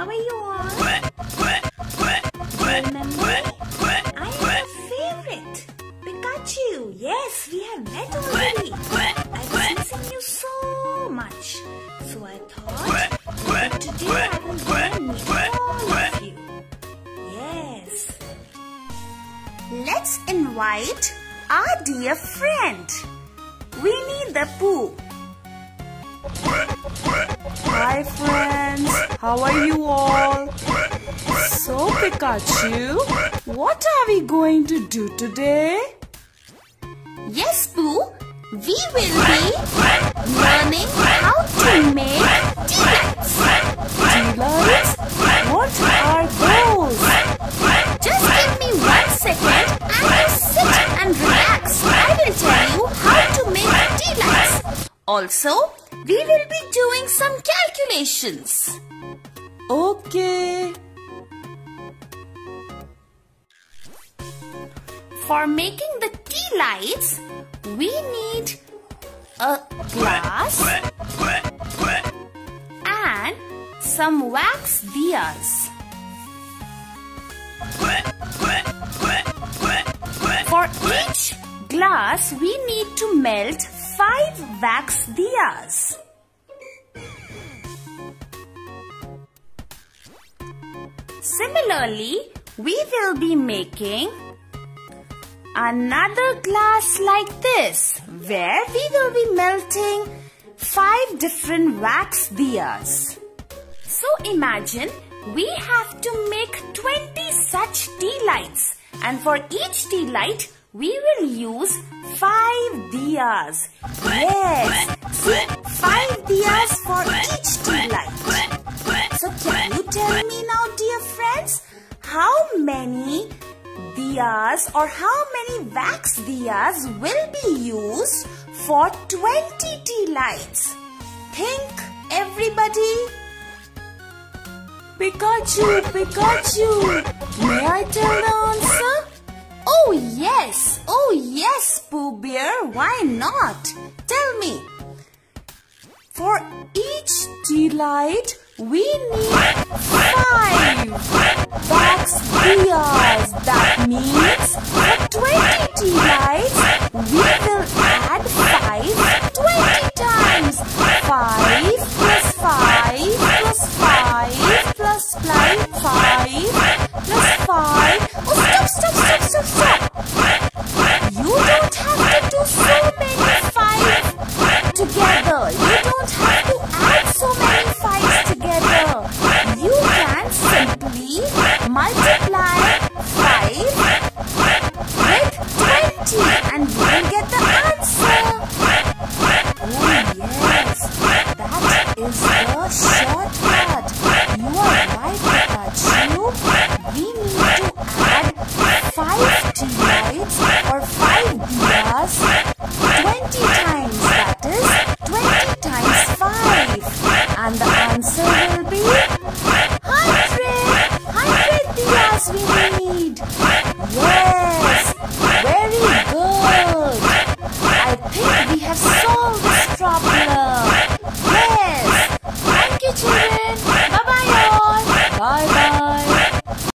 How are you all? Remember? I am your favorite. Pikachu, yes, we have met already. I've been missing you so much. So I thought today I will go and meet all of you. Yes. Let's invite our dear friend, Winnie the Pooh. Hi, friend how are you all? So Pikachu, what are we going to do today? Yes, Pooh, we will be learning Also, we will be doing some calculations. Okay. For making the tea lights, we need a glass and some wax diyas. For each glass, we need to melt 5 wax diyas. Similarly, we will be making another glass like this where we will be melting 5 different wax diyas. So imagine we have to make 20 such tea lights and for each tea light we will use 5 diyas. Yes, 5 diyas for each tea light. So can you tell me now dear friends how many diyas or how many wax diyas will be used for 20 tea lights? Think everybody. Pikachu, Pikachu, may I tell yes, oh yes, Pooh Bear, why not? Tell me. For each tea light, we need five wax together. You don't have answer will be 100! 100 diyas we need! Yes! Very good! I think we have solved this problem.